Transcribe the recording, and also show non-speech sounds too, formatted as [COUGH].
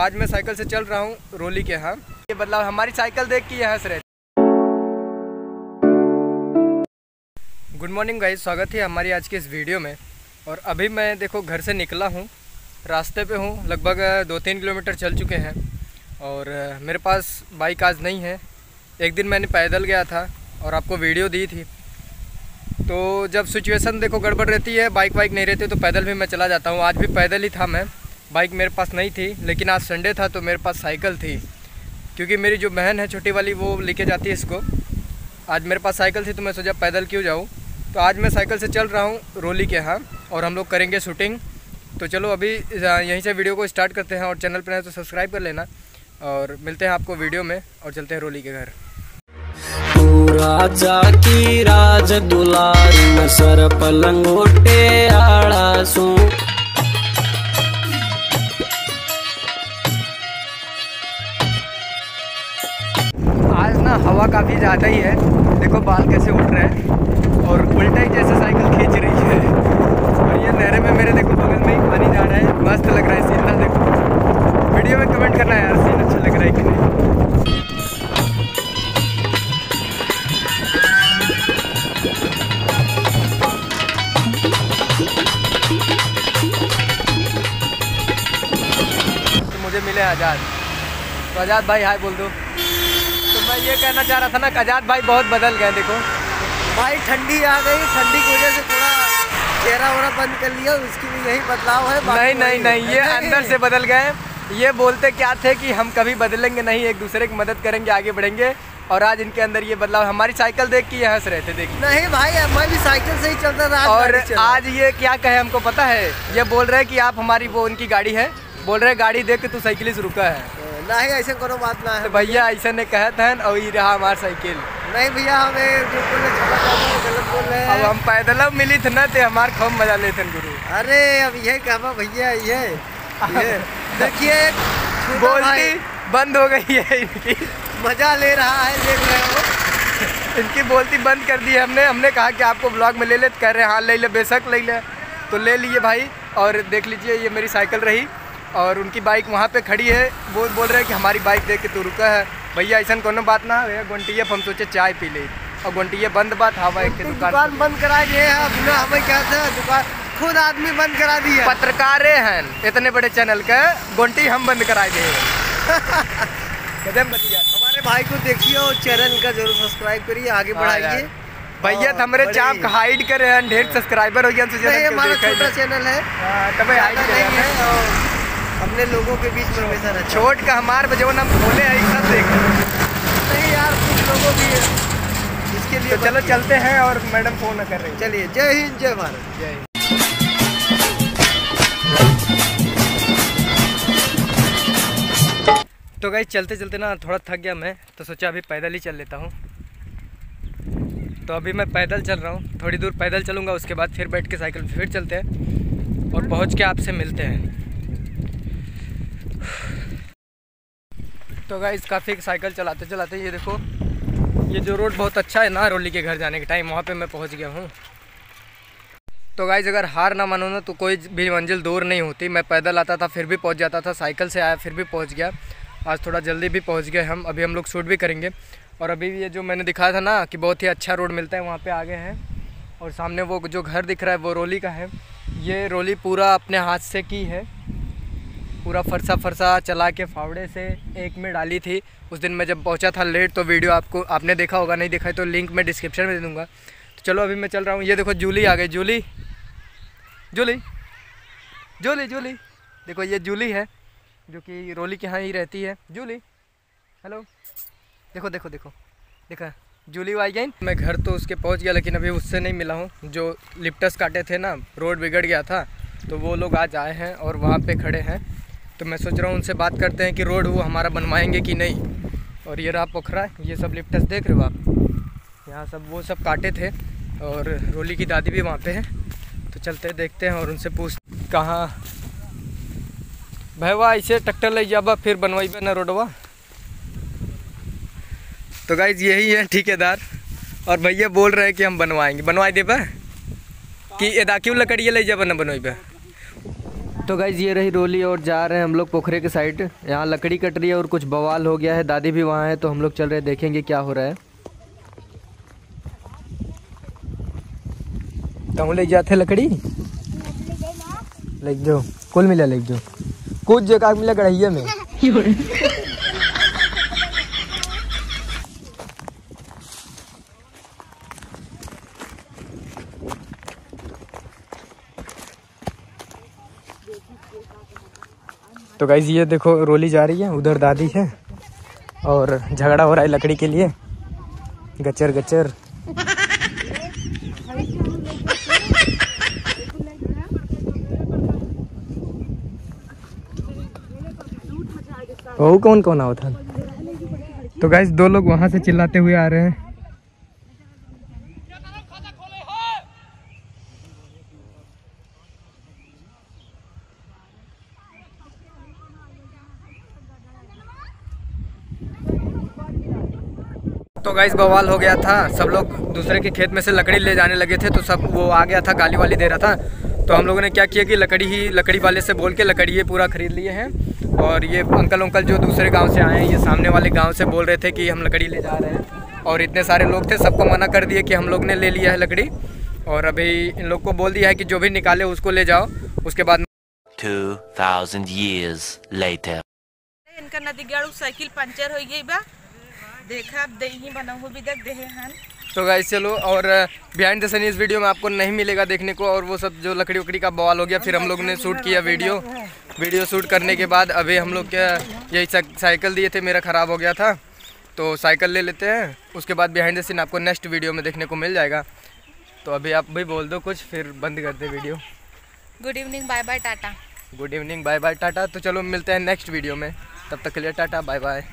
आज मैं साइकिल से चल रहा हूँ रोली के यहाँ। ये बदलाव हमारी साइकिल देख के ये हंस रहे गुड मॉर्निंग गाइस स्वागत है हमारी आज की इस वीडियो में। और अभी मैं देखो घर से निकला हूँ। रास्ते पे हूँ, लगभग दो तीन किलोमीटर चल चुके हैं। और मेरे पास बाइक आज नहीं है। एक दिन मैंने पैदल गया था और आपको वीडियो दी थी। तो जब सिचुएशन देखो गड़बड़ रहती है बाइक वाइक नहीं रहती तो पैदल भी मैं चला जाता हूँ। आज भी पैदल ही था मैं। बाइक मेरे पास नहीं थी, लेकिन आज संडे था तो मेरे पास साइकिल थी। क्योंकि मेरी जो बहन है छोटी वाली, वो लेके जाती है इसको। आज मेरे पास साइकिल थी तो मैं सोचा पैदल क्यों जाऊँ? तो आज मैं साइकिल से चल रहा हूँ रोली के यहाँ, और हम लोग करेंगे शूटिंग। तो चलो अभी यहीं से वीडियो को स्टार्ट करते हैं, और चैनल पर है तो सब्सक्राइब कर लेना। और मिलते हैं आपको वीडियो में, और चलते हैं रोली के घर। राजा की राज दुलारी सर पलंगोटे आड़ा सू। हवा काफ़ी ज़्यादा ही है। देखो बाल कैसे उठ रहे हैं। और उल्टा ही जैसे साइकिल खींच रही है। और ये नहरे में मेरे देखो बगल में ही पानी जा रहा है। मस्त लग रहा है सीन ना, देखो। वीडियो में कमेंट करना है यार, सीन अच्छा लग रहा है कि नहीं? तो मुझे मिले आज़ाद। तो आज़ाद भाई, हाय बोल दो। ये कहना चाह रहा था ना आज़ाद भाई बहुत बदल गए देखो। भाई ठंडी आ गई ठंडी की वजह से थोड़ा चेहरा वोरा बंद कर लिया उसकी भी यही बदलाव है नहीं नहीं नहीं ये अंदर से बदल गए। ये बोलते क्या थे कि हम कभी बदलेंगे नहीं एक दूसरे की मदद करेंगे आगे बढ़ेंगे और आज इनके अंदर ये बदलाव हमारी साइकिल देख के ये हंस रहे थे देखिए। नहीं भाई मैं भी साइकिल से ही चलता था और आज ये क्या कहे हमको पता है? ये बोल रहे हैं कि आप हमारी वो उनकी गाड़ी है बोल रहे गाड़ी देख के तू साइकिल से रुका है। नहीं ऐसे कोनो बात ना है। तो भैया ऐसा ने कहा था और ये रहा हमारा साइकिल नहीं भैया हमें गलत बोल रहे अब हम पैदल मिली थे ना ते हमारे खूब मज़ा लेते गुरु। अरे अब ये कहा भैया ये ये। देखिए बोलती बंद हो गई है इनकी। मज़ा ले रहा है देख रहे हो। इनकी बोलती बंद कर दी है हमने। हमने कहा कि आपको ब्लॉग में ले ले तो कह रहे हैं हाँ ले ले बेशक ले ले। तो ले लिए भाई और देख लीजिए ये मेरी साइकिल रही। और उनकी बाइक वहाँ पे खड़ी है। वो बोल रहे हैं कि हमारी बाइक देख के तू रुका है। भैया ऐसा कोनो बात ना है। गोंटिया हम सोचे चाय पी ले। और गोंटिया बंद बात हवा एक दुकान दुकान बंद करा दिए हैं। अब हमें क्या था? दुकान खुद आदमी बंद करा दिया। पत्रकारे हैं इतने बड़े चैनल का। गोंटी हम बंद करा दिए कदम बतिया हमारे भाई को देखिए और चैनल का ज़रूर सब्सक्राइब करिए। आगे हाँ बढ़ाइए। भैया हमारे चाप हाइड करे हैं ढेर सब्सक्राइबर हो गया तो हमारा छोटा चैनल है। हैं है अपने लोगों के बीच में हमेशा रहता है। छोट का हमार जो हम बोले हैं सब देख नहीं यार कुछ लोगों की इसके लिए तो चलो चलते हैं और मैडम फ़ोन कर रहे। चलिए जय हिंद जय भारत जय हिंद। तो गई चलते चलते ना थोड़ा थक गया मैं तो सोचा अभी पैदल ही चल लेता हूँ तो अभी मैं पैदल चल रहा हूँ थोड़ी दूर पैदल चलूँगा उसके बाद फिर बैठ के साइकिल फिर चलते हैं और पहुँच के आपसे मिलते हैं तो गाइस काफ़ी साइकिल चलाते चलाते ये देखो, ये जो रोड बहुत अच्छा है ना रोली के घर जाने के टाइम वहाँ पे मैं पहुँच गया हूँ। तो गाइज़ अगर हार ना मानो ना तो कोई भी मंजिल दूर नहीं होती। मैं पैदल आता था, फिर भी पहुँच जाता था साइकिल से आया, फिर भी पहुँच गया। आज थोड़ा जल्दी भी पहुँच गए हम, अभी हम लोग शूट भी करेंगे। और अभी ये जो मैंने दिखाया था ना, कि बहुत ही अच्छा रोड मिलता है, वहाँ पे आगे हैं। और सामने वो जो घर दिख रहा है, वो रोली का है। ये रोली पूरा अपने हाथ से की है। पूरा फरसा फरसा चला के फावड़े से एक में डाली थी। उस दिन मैं जब पहुँचा था लेट तो वीडियो आपको, आपने देखा होगा, नहीं देखा है तो लिंक मैं डिस्क्रिप्शन में दे दूँगा। तो चलो अभी मैं चल रहा हूँ। ये देखो जूली आ गई। जूली? जूली? Julie Julie? देखो ये जूली है, जो कि रोली के यहाँ ही रहती है। जूली? हेलो? देखो देखो देखो। देखा? जूली आई गई? मैं घर तो उसके पहुँच गया, लेकिन अभी उससे नहीं मिला हूँ। जो लिप्टस काटे थे ना, रोड बिगड़ गया था तो वो लोग आज आए हैं और वहाँ पे खड़े हैं। तो मैं सोच रहा हूँ उनसे बात करते हैं कि रोड वो हमारा बनवाएँगे कि नहीं। और ये रहा पोखरा, ये सब लिप्टस देख रहे हो आप? यहाँ सब वो सब काटे थे और रोली की दादी भी वहाँ पे है। तो चलते देखते हैं और उनसे पूछ कहाँ? भैया ऐसे ट्रैक्टर ले जाबा फिर बनवाइबे ना रोडवा तो गाइज़ यही है, ठेकेदार। और भैया बोल रहे हैं कि हम बनवाएँगे। बनवाई देबे कि एदा क्यों लकड़िए ले जाबा ना बनवेबे तो गाइज़ ये रही रोली और जा रहे हैं हम लोग पोखरे के साइड यहाँ लकड़ी कट रही है और कुछ बवाल हो गया है। दादी भी वहाँ है तो हम लोग चल रहे हैं, देखेंगे क्या हो रहा है। कहूँ ले जाते लकड़ी। ले जाओ। कुल मिला ले जाओ। कुछ जगह मिला, कढ़ाइये में। [LAUGHS] तो गाइज़ ये देखो, रोली जा रही है, उधर दादी है, और झगड़ा हो रहा है लकड़ी के लिए। गचर गचर। ओ कौन कौन आओ था? तो गाइज़ दो लोग वहाँ से चिल्लाते हुए आ रहे हैं। तो गाइस बवाल हो गया था। सब लोग दूसरे के खेत में से लकड़ी ले जाने लगे थे तो सब वो आ गया था गाली वाली दे रहा था। तो हम लोगों ने क्या किया कि लकड़ी ही लकड़ी वाले से बोल के लकड़ी ये पूरा खरीद लिए हैं। और ये अंकल अंकल जो दूसरे गाँव से आए हैं ये सामने वाले गाँव से बोल रहे थे कि हम लकड़ी ले जा रहे हैं। और इतने सारे लोग थे सबको मना कर दिए कि हम लोग ने ले लिया है लकड़ी। और अभी इन लोग को बोल दिया है कि जो भी निकाले उसको ले जाओ। उसके बाद 2000 years later. इनका नदी गाड़ू साइकिल पंचर हो गई बा। देखा अब दही बनाऊ भी देख हन तो गाइस चलो और बिहाइंड द सन इस वीडियो में आपको नहीं मिलेगा देखने को और वो सब जो लकड़ी उकड़ी का बवाल हो गया फिर हम लोग ने शूट किया वीडियो वीडियो शूट करने के बाद अभी हम लोग क्या यही साइकिल दिए थे मेरा ख़राब हो गया था। तो साइकिल ले लेते हैं उसके बाद बिहाइंड द सीन आपको नेक्स्ट वीडियो में देखने को मिल जाएगा। तो अभी आप भी बोल दो कुछ फिर बंद कर दे video good evening bye bye Tata. Good evening bye bye Tata. तो चलो मिलते हैं नेक्स्ट वीडियो में। तब तक के लिए टाटा बाय बाय